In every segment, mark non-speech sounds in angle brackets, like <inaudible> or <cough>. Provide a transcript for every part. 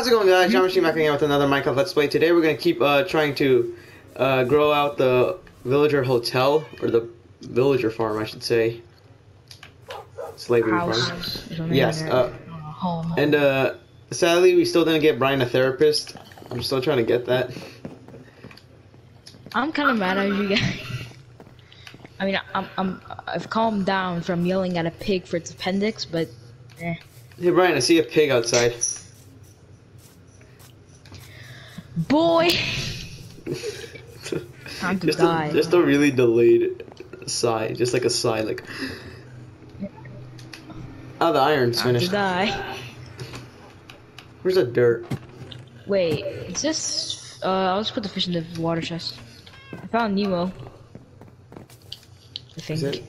How's it going, guys? JhonMachine back again with another Minecraft Let's Play. Today we're gonna keep uh, trying to uh, grow out the villager hotel or the villager farm, I should say. Slavery House. farm. Yes, uh, home. And uh, sadly, we still didn't get Brian a therapist. I'm still trying to get that. I'm kind of mad at you guys. I mean, I'm, I'm, I've calmed down from yelling at a pig for its appendix, but eh. Hey, Brian, I see a pig outside. Boy! <laughs> Time to just die. A, just a really delayed sigh, just like a sigh, like. Oh, the iron's Time to finished. die. Where's the dirt? Wait, is this? Uh, I'll just put the fish in the water chest. I found Nemo. I think.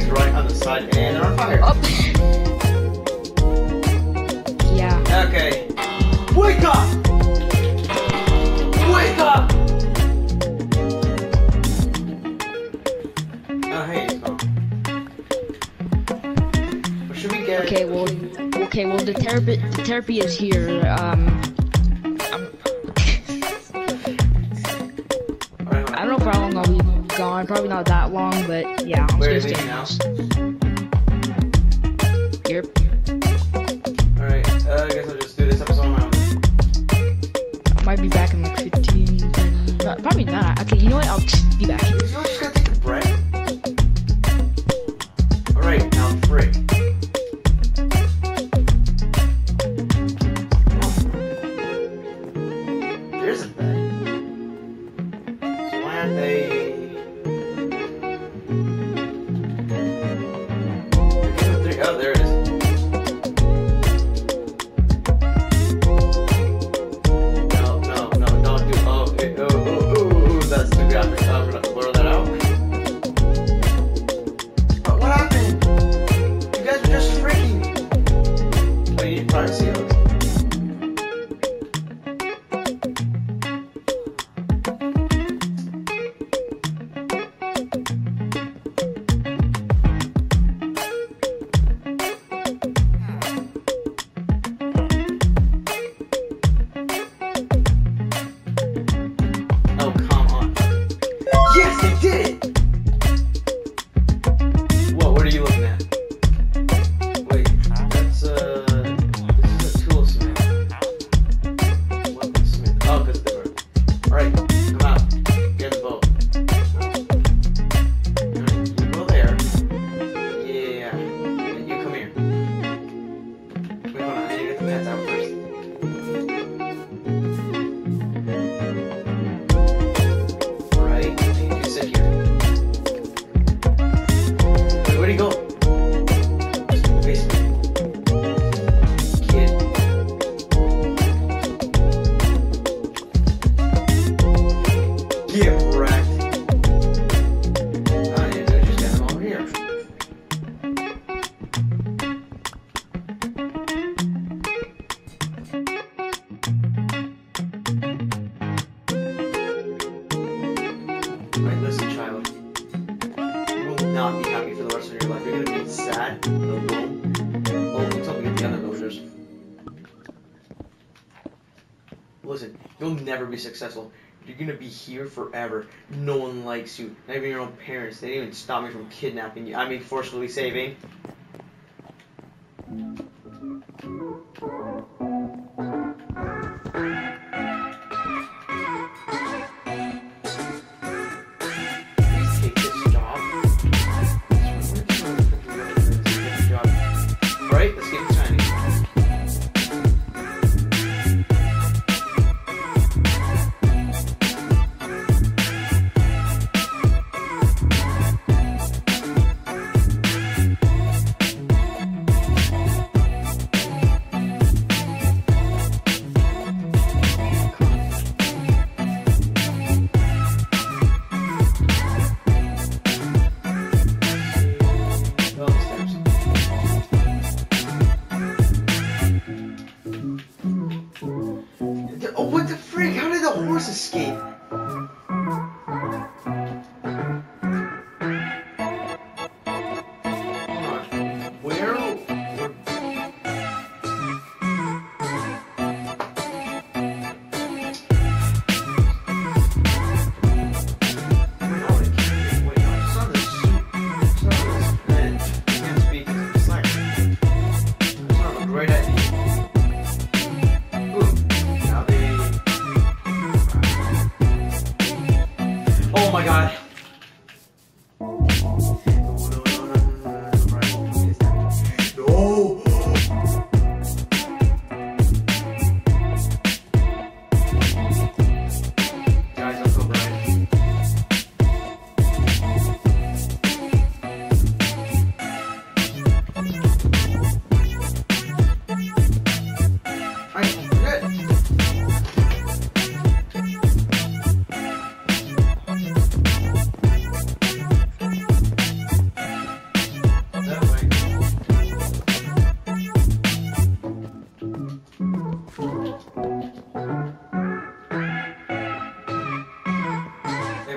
See right on the side, and they're on fire. Up. yeah. Okay. Wake up! Wake up! Oh, hey, it's gone. What should we get? Okay. Well. Okay. Well, the therapy the therapy is here. Um. Gone. Probably not that long, but yeah. I'm Where just gonna stay now? Yep. Alright, uh, I guess I'll just do this episode own. I might be back in like 15. 10, probably not. Okay. You know what? I'll be back. Get ah, here. Right, listen, child. You will not be happy for the rest of your life. You're gonna be sad, alone. Like we get the other. Listen, you'll never be successful. You're gonna be here forever. No one likes you. Not even your own parents. They didn't even stop me from kidnapping you. I mean, forcefully saving.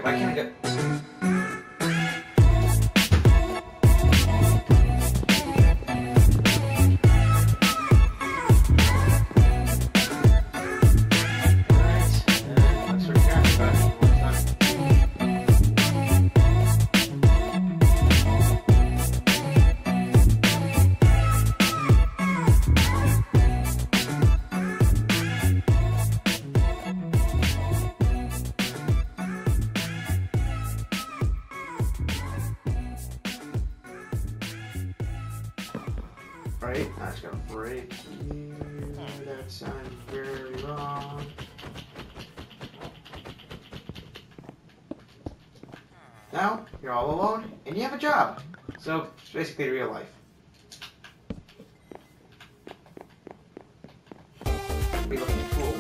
Why can't I get? You're all alone and you have a job. So it's basically real life. Looking cool,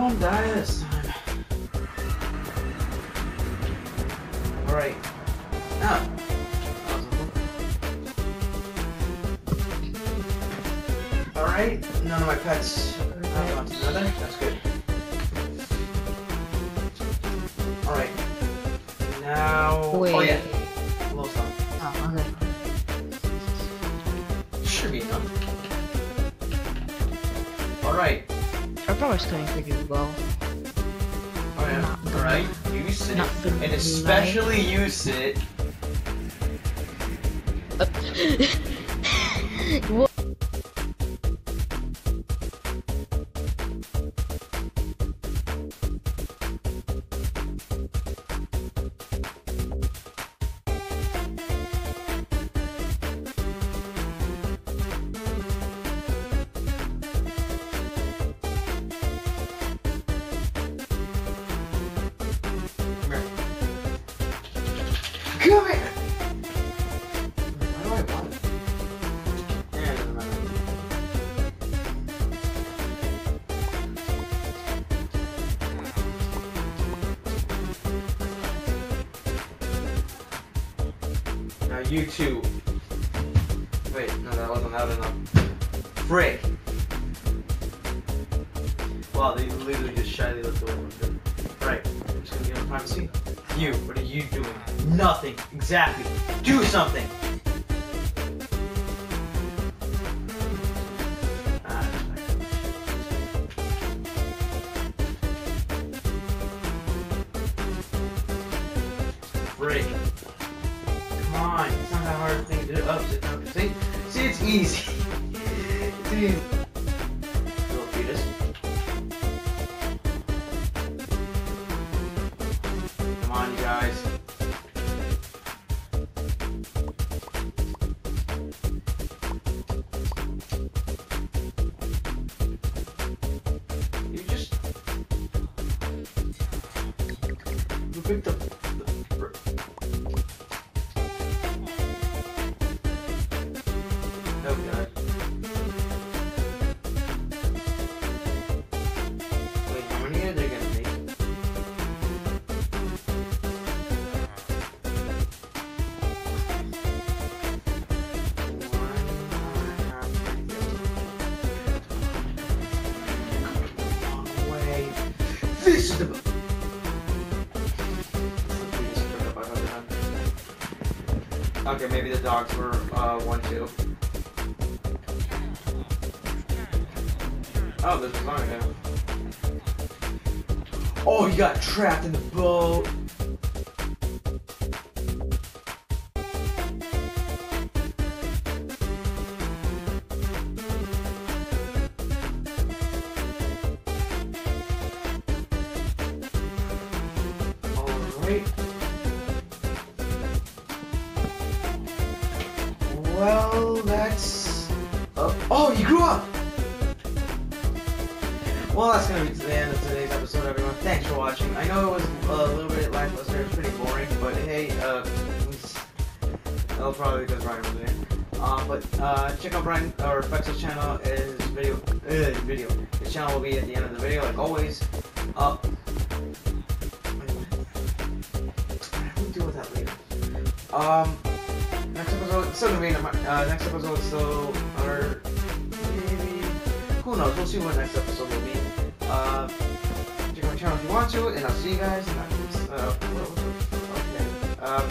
won't die this time. Alright. Now. Alright, none of my pets have gone to another. That's good. Alright. Now. Oh Wait. yeah. A little something. Oh, okay. Should be enough. Alright. Our power's coming pretty well. Oh, Alright. Not gonna- Alright. Use it. not gonna And lie. especially use it. <laughs> What? Come here! Now you two. Wait, no, that wasn't loud enough. Frick! Wow, they literally just shyly looked away from. Right, I'm just gonna give them privacy. You, what are you doing? Nothing. Exactly. Do something. Frick. Come on, it's not that hard thing to do. Oh. See? See, it's easy. <laughs> easy. Pick the. the Okay, maybe the dogs were uh, one two. Oh, there's a song now. Oh, you got trapped in the boat. Alright. Well, Well, that's gonna be the end of today's episode, everyone. Thanks for watching. I know it was a little bit lackluster, it's pretty boring, but hey, uh, oh, probably because Brian was there. Uh, but uh, check out Brian or Fex's channel. His video, uh, video. His channel will be at the end of the video, like always. Uh. We'll deal with that later. Um, next episode, still gonna be in uh, next episode, so, maybe, who knows, we'll see what next episode will be. Uh, check my channel if you want to, and I'll see you guys next, uh, okay, uh,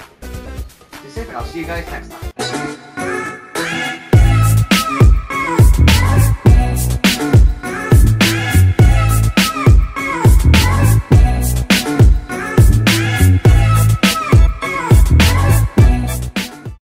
be safe, and I'll see you guys next time.